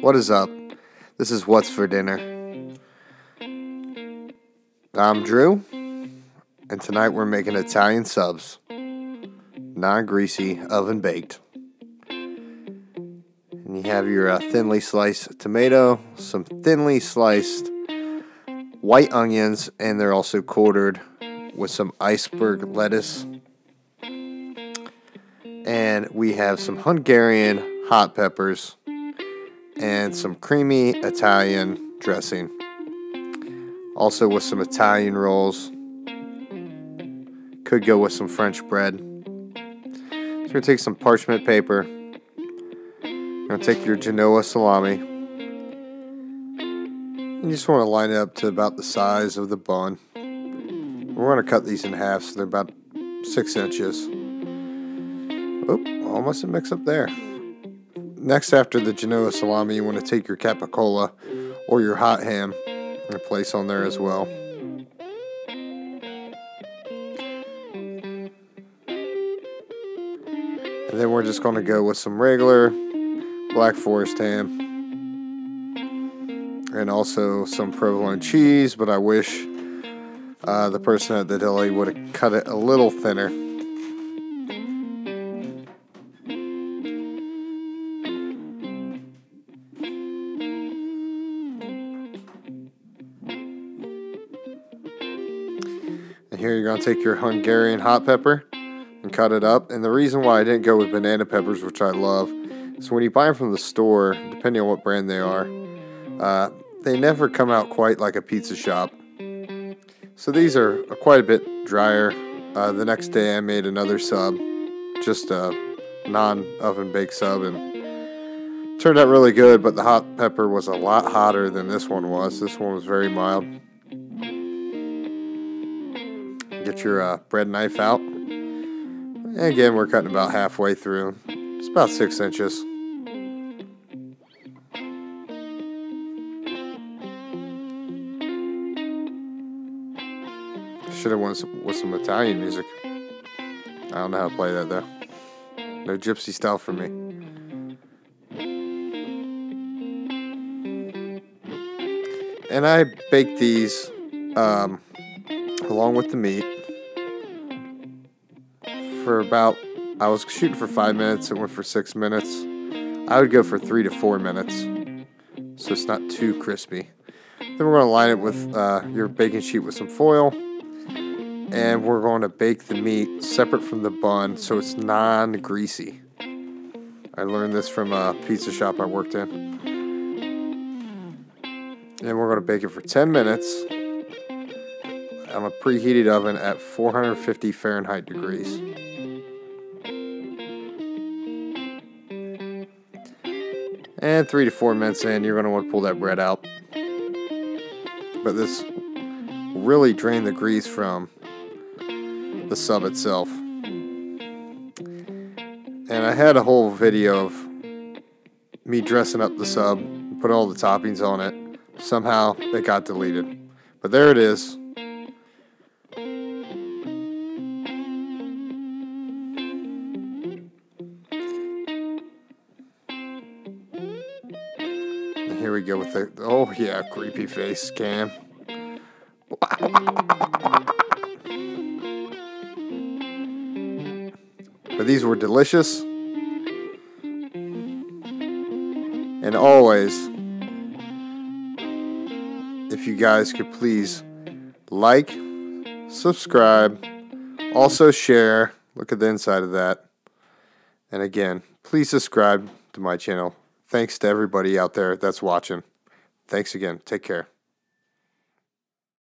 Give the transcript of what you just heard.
What is up? This is What's for Dinner. I'm Drew, and tonight we're making Italian subs. Non greasy, oven baked. And you have your uh, thinly sliced tomato, some thinly sliced white onions, and they're also quartered with some iceberg lettuce. And we have some Hungarian hot peppers and some creamy Italian dressing. Also, with some Italian rolls. Could go with some French bread. So, we're to take some parchment paper. You're to take your Genoa salami. You just want to line it up to about the size of the bun. We're to cut these in half so they're about six inches. Oop, almost a mix up there. Next, after the Genoa salami, you want to take your capicola or your hot ham and place on there as well. And then we're just going to go with some regular black forest ham and also some provolone cheese, but I wish uh, the person at the deli would have cut it a little thinner. Here you're going to take your Hungarian hot pepper and cut it up. And the reason why I didn't go with banana peppers, which I love, is when you buy them from the store, depending on what brand they are, uh, they never come out quite like a pizza shop. So these are quite a bit drier. Uh, the next day I made another sub, just a non-oven baked sub, and turned out really good. But the hot pepper was a lot hotter than this one was. This one was very mild. Get your uh, bread knife out. And again, we're cutting about halfway through. It's about six inches. Should have went with some Italian music. I don't know how to play that though. No gypsy style for me. And I baked these um, along with the meat for about, I was shooting for five minutes, it went for six minutes. I would go for three to four minutes, so it's not too crispy. Then we're going to line it with uh, your baking sheet with some foil, and we're going to bake the meat separate from the bun so it's non greasy. I learned this from a pizza shop I worked in. And we're going to bake it for 10 minutes on a preheated oven at 450 Fahrenheit degrees. And three to four minutes in, you're going to want to pull that bread out. But this really drain the grease from the sub itself. And I had a whole video of me dressing up the sub, put all the toppings on it. Somehow it got deleted. But there it is. Here we go with the, oh yeah, creepy face cam. But these were delicious. And always, if you guys could please like, subscribe, also share. Look at the inside of that. And again, please subscribe to my channel. Thanks to everybody out there that's watching. Thanks again. Take care.